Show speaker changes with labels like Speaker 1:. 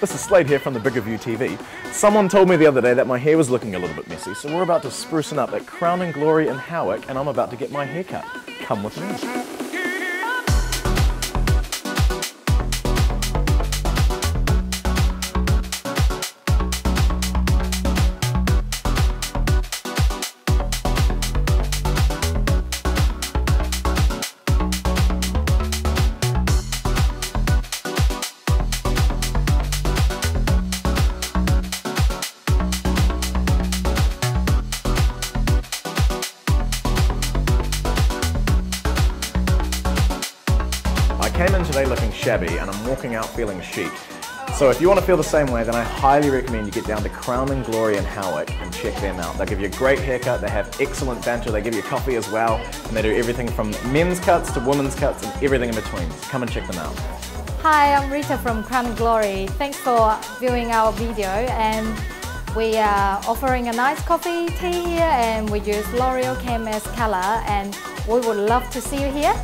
Speaker 1: This is Slade here from the Big Review TV. Someone told me the other day that my hair was looking a little bit messy, so we're about to spruce it up at Crowning Glory in Howick, and I'm about to get my hair cut. Come with me. Came in today looking shabby and I'm walking out feeling chic. So if you want to feel the same way, then I highly recommend you get down to Crowning Glory in Howick and check them out. They'll give you a great haircut, they have excellent banter, they give you coffee as well, and they do everything from men's cuts to women's cuts and everything in between. So come and check them out.
Speaker 2: Hi, I'm Rita from Crowning Glory. Thanks for viewing our video and we are offering a nice coffee tea here and we use L'Oreal KMS color and we would love to see you here.